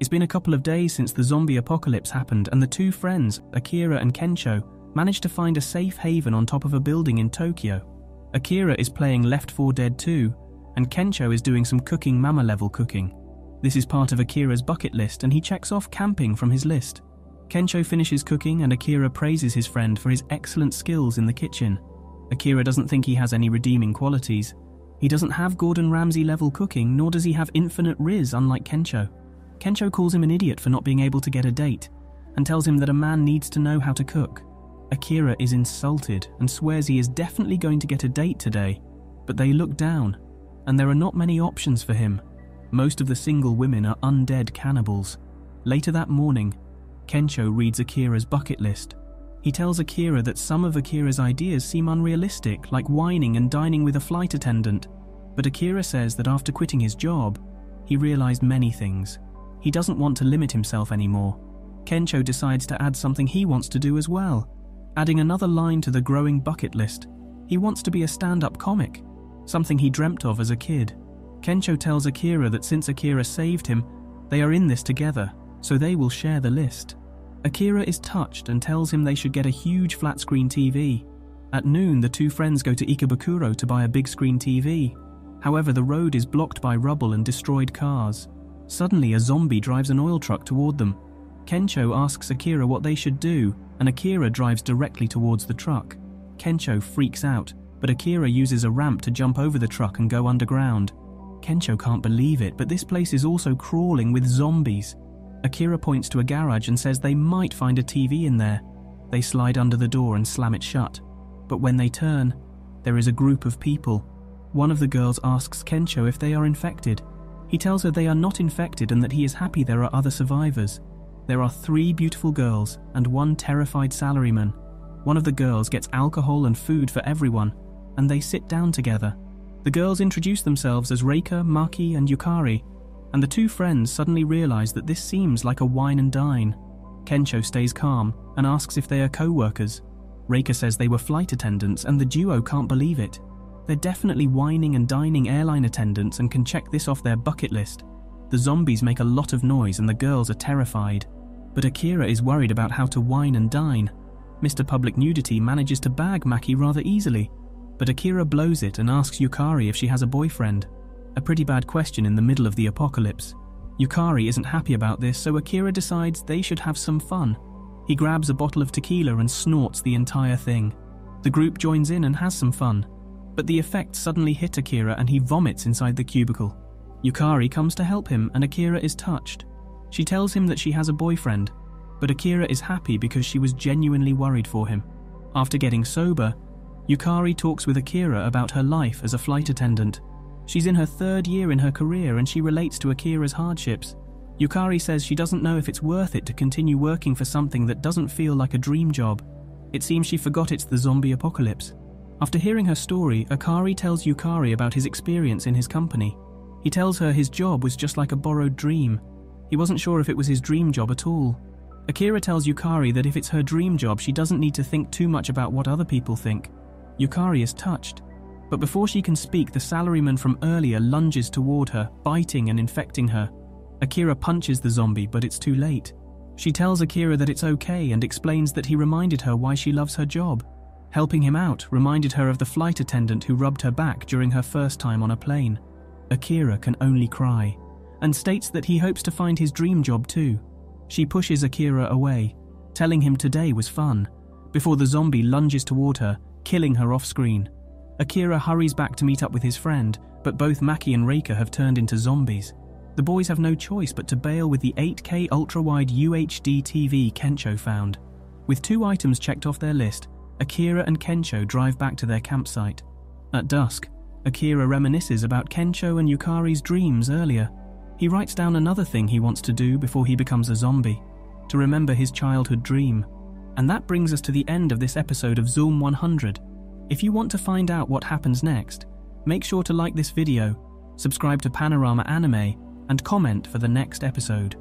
It's been a couple of days since the zombie apocalypse happened, and the two friends, Akira and Kencho, managed to find a safe haven on top of a building in Tokyo. Akira is playing Left 4 Dead 2, and Kencho is doing some cooking mama level cooking. This is part of Akira's bucket list, and he checks off camping from his list. Kencho finishes cooking, and Akira praises his friend for his excellent skills in the kitchen. Akira doesn't think he has any redeeming qualities. He doesn't have Gordon Ramsay level cooking, nor does he have infinite Riz, unlike Kencho. Kencho calls him an idiot for not being able to get a date, and tells him that a man needs to know how to cook. Akira is insulted and swears he is definitely going to get a date today, but they look down, and there are not many options for him. Most of the single women are undead cannibals. Later that morning, Kencho reads Akira's bucket list. He tells Akira that some of Akira's ideas seem unrealistic, like wining and dining with a flight attendant, but Akira says that after quitting his job, he realized many things. He doesn't want to limit himself anymore. Kencho decides to add something he wants to do as well, adding another line to the growing bucket list. He wants to be a stand up comic, something he dreamt of as a kid. Kencho tells Akira that since Akira saved him, they are in this together, so they will share the list. Akira is touched and tells him they should get a huge flat screen TV. At noon, the two friends go to Ikebukuro to buy a big screen TV. However, the road is blocked by rubble and destroyed cars. Suddenly, a zombie drives an oil truck toward them. Kencho asks Akira what they should do, and Akira drives directly towards the truck. Kencho freaks out, but Akira uses a ramp to jump over the truck and go underground. Kencho can't believe it, but this place is also crawling with zombies. Akira points to a garage and says they might find a TV in there. They slide under the door and slam it shut. But when they turn, there is a group of people. One of the girls asks Kencho if they are infected. He tells her they are not infected and that he is happy there are other survivors. There are three beautiful girls and one terrified salaryman. One of the girls gets alcohol and food for everyone, and they sit down together. The girls introduce themselves as Reika, Maki, and Yukari, and the two friends suddenly realize that this seems like a wine and dine. Kencho stays calm and asks if they are co workers. Reika says they were flight attendants, and the duo can't believe it. They're definitely wining and dining airline attendants and can check this off their bucket list. The zombies make a lot of noise and the girls are terrified. But Akira is worried about how to wine and dine. Mr. Public Nudity manages to bag Maki rather easily, but Akira blows it and asks Yukari if she has a boyfriend. A pretty bad question in the middle of the apocalypse. Yukari isn't happy about this, so Akira decides they should have some fun. He grabs a bottle of tequila and snorts the entire thing. The group joins in and has some fun, but the effect suddenly hit Akira and he vomits inside the cubicle. Yukari comes to help him and Akira is touched. She tells him that she has a boyfriend, but Akira is happy because she was genuinely worried for him. After getting sober, Yukari talks with Akira about her life as a flight attendant. She's in her third year in her career and she relates to Akira's hardships. Yukari says she doesn't know if it's worth it to continue working for something that doesn't feel like a dream job. It seems she forgot it's the zombie apocalypse. After hearing her story, Akira tells Yukari about his experience in his company. He tells her his job was just like a borrowed dream. He wasn't sure if it was his dream job at all. Akira tells Yukari that if it's her dream job, she doesn't need to think too much about what other people think. Yukari is touched. But before she can speak, the salaryman from earlier lunges toward her, biting and infecting her. Akira punches the zombie, but it's too late. She tells Akira that it's okay and explains that he reminded her why she loves her job. Helping him out reminded her of the flight attendant who rubbed her back during her first time on a plane. Akira can only cry, and states that he hopes to find his dream job too. She pushes Akira away, telling him today was fun, before the zombie lunges toward her, killing her off screen. Akira hurries back to meet up with his friend, but both Maki and Reika have turned into zombies. The boys have no choice but to bail with the 8K ultra wide UHD TV Kencho found. With two items checked off their list, Akira and Kencho drive back to their campsite. At dusk, Akira reminisces about Kencho and Yukari's dreams earlier. He writes down another thing he wants to do before he becomes a zombie to remember his childhood dream. And that brings us to the end of this episode of Zom 100. If you want to find out what happens next, make sure to like this video, subscribe to Panorama Anime, and comment for the next episode.